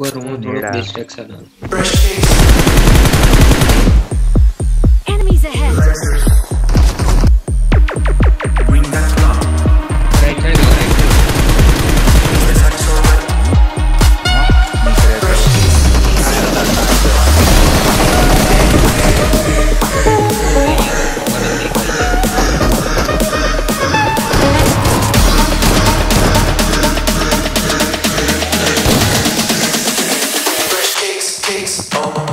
ऊपर हूँ। थोड़ा डिस्ट्रैक्शन Oh.